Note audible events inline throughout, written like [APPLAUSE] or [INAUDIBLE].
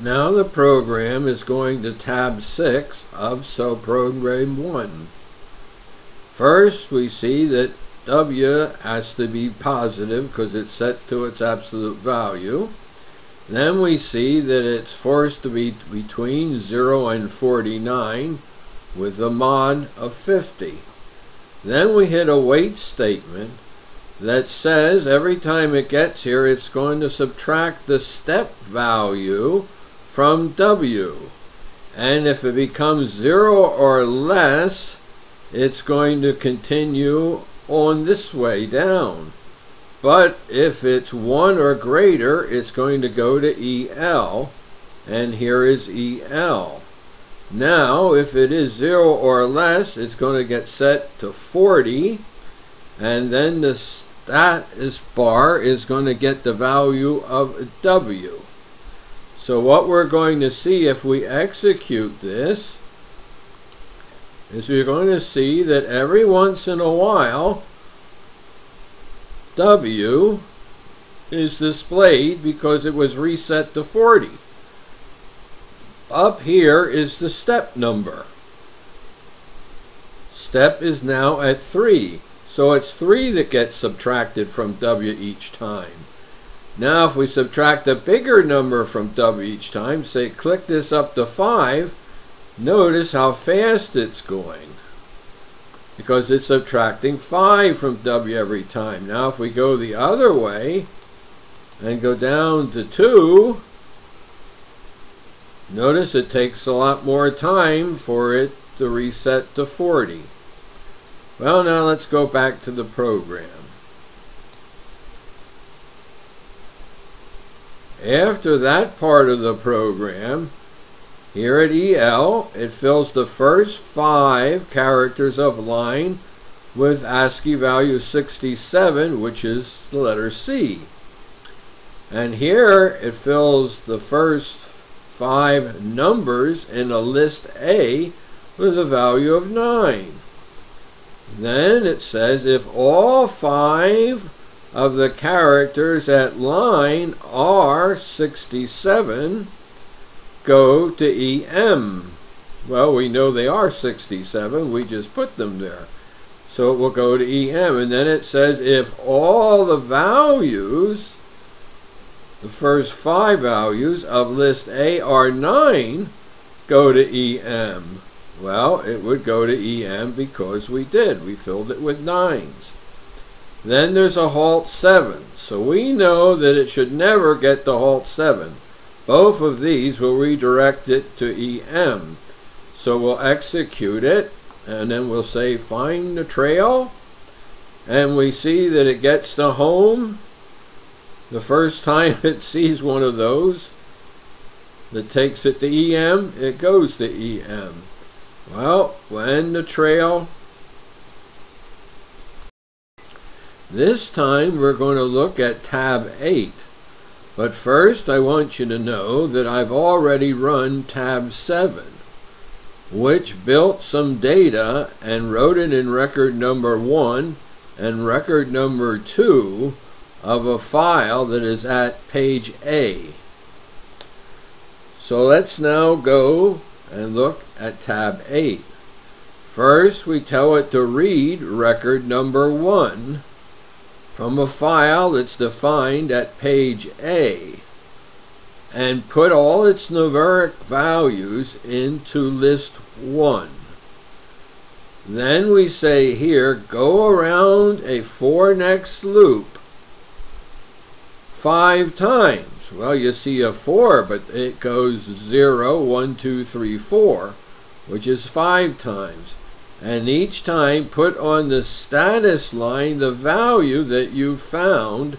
Now the program is going to tab 6 of subprogram 1. First we see that W has to be positive because it's set to its absolute value. Then we see that it's forced to be between 0 and 49 with a mod of 50. Then we hit a wait statement that says every time it gets here it's going to subtract the step value from W. And if it becomes 0 or less, it's going to continue on this way down. But if it's 1 or greater, it's going to go to EL, and here is EL. Now, if it is 0 or less, it's going to get set to 40, and then the status bar is going to get the value of W. So what we're going to see if we execute this is we're going to see that every once in a while W is displayed because it was reset to 40. Up here is the step number. Step is now at 3. So it's 3 that gets subtracted from W each time. Now if we subtract a bigger number from W each time, say click this up to 5, notice how fast it's going because it's subtracting 5 from W every time. Now if we go the other way and go down to 2, notice it takes a lot more time for it to reset to 40. Well, now let's go back to the program. After that part of the program, here at EL, it fills the first five characters of line with ASCII value 67, which is the letter C. And here it fills the first five numbers in a list A with a value of 9. Then it says if all five of the characters at line R67 go to EM. Well, we know they are 67. We just put them there. So it will go to EM. And then it says if all the values, the first five values of list A are 9, go to EM. Well, it would go to EM because we did. We filled it with 9s. Then there's a halt 7. So we know that it should never get to halt 7. Both of these will redirect it to EM. So we'll execute it and then we'll say find the trail and we see that it gets to home the first time [LAUGHS] it sees one of those that takes it to EM it goes to EM well when the trail this time we're going to look at tab 8 but first I want you to know that I've already run tab 7 which built some data and wrote it in record number 1 and record number 2 of a file that is at page A. So let's now go and look at tab 8. First we tell it to read record number 1 from a file that's defined at page A and put all its numeric values into list 1. Then we say here, go around a for next loop five times. Well, you see a 4, but it goes 0, 1, 2, 3, 4, which is five times and each time put on the status line the value that you found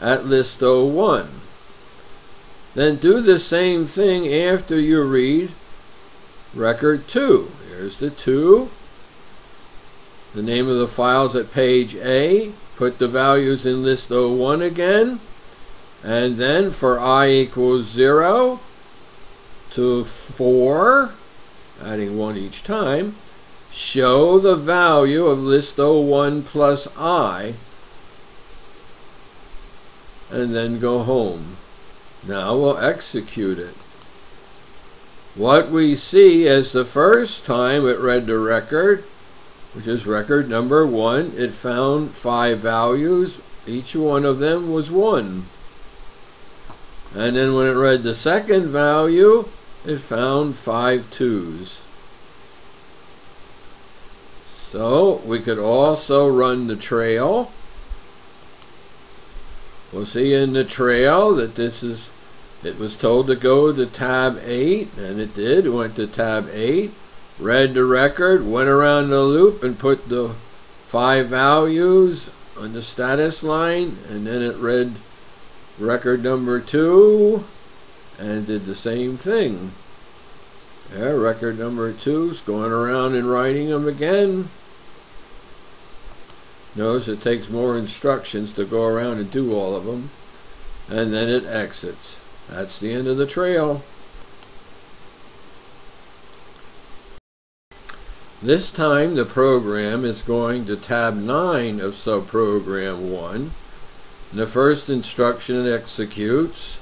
at list 01. Then do the same thing after you read record 2. Here's the 2. The name of the file's at page A. Put the values in list 01 again. And then for i equals 0 to 4, adding 1 each time, show the value of list 01 plus i and then go home. Now we'll execute it. what we see is the first time it read the record, which is record number one, it found five values. Each one of them was one. And then when it read the second value, it found five twos. So we could also run the trail. We'll see in the trail that this is, it was told to go to tab 8, and it did. It went to tab 8, read the record, went around the loop and put the five values on the status line, and then it read record number 2 and did the same thing. Yeah, record number 2 is going around and writing them again. Notice it takes more instructions to go around and do all of them. And then it exits. That's the end of the trail. This time the program is going to tab 9 of subprogram 1. The first instruction it executes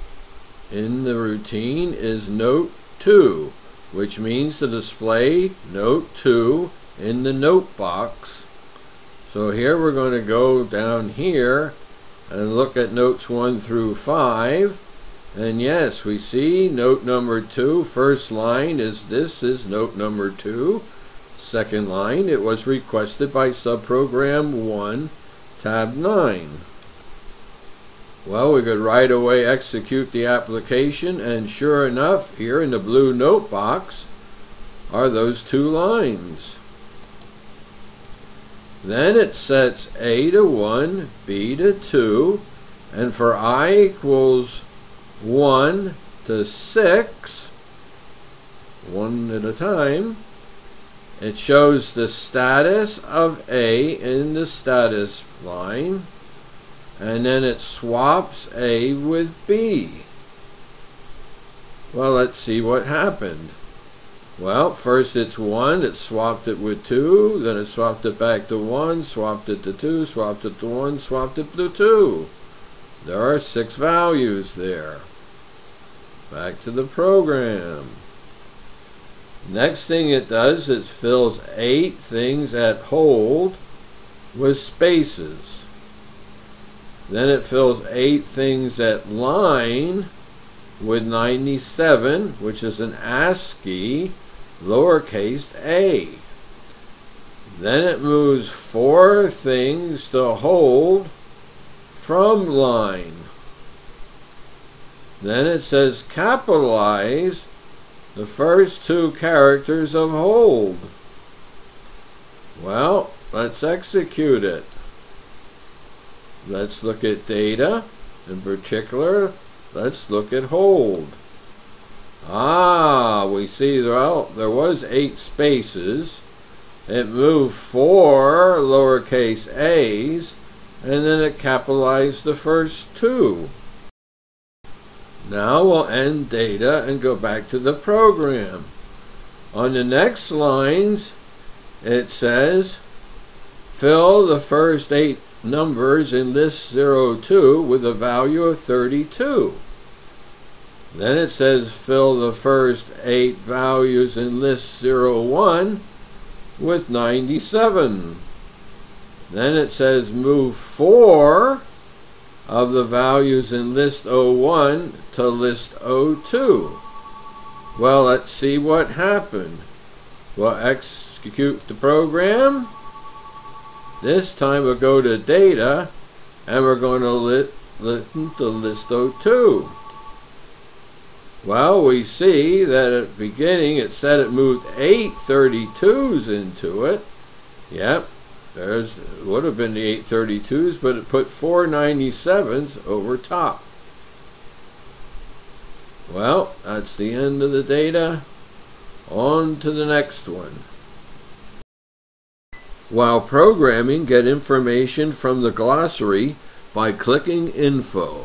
in the routine is note 2, which means to display note 2 in the note box so here we're going to go down here and look at notes 1 through 5. And yes, we see note number 2, first line is this is note number 2. Second line, it was requested by subprogram 1, tab 9. Well, we could right away execute the application, and sure enough, here in the blue note box are those two lines. Then it sets A to 1, B to 2, and for I equals 1 to 6, one at a time, it shows the status of A in the status line, and then it swaps A with B. Well, let's see what happened. Well, first it's 1, it swapped it with 2, then it swapped it back to 1, swapped it to 2, swapped it to 1, swapped it to 2. There are 6 values there. Back to the program. Next thing it does, it fills 8 things at hold with spaces. Then it fills 8 things at line with 97, which is an ASCII lowercase a. Then it moves four things to hold from line. Then it says capitalize the first two characters of hold. Well, let's execute it. Let's look at data. In particular, let's look at hold. We see well, there was eight spaces. It moved four lowercase a's, and then it capitalized the first two. Now we'll end data and go back to the program. On the next lines, it says, fill the first eight numbers in list 02 with a value of 32. Then it says fill the first eight values in list 01 with 97. Then it says move four of the values in list 01 to list 02. Well, let's see what happened. We'll execute the program. This time we'll go to data and we're going to listen to list 02. Well, we see that at the beginning it said it moved eight 32s into it. Yep, there's would have been the 832s, but it put four 97s over top. Well, that's the end of the data. On to the next one. While programming, get information from the glossary by clicking Info.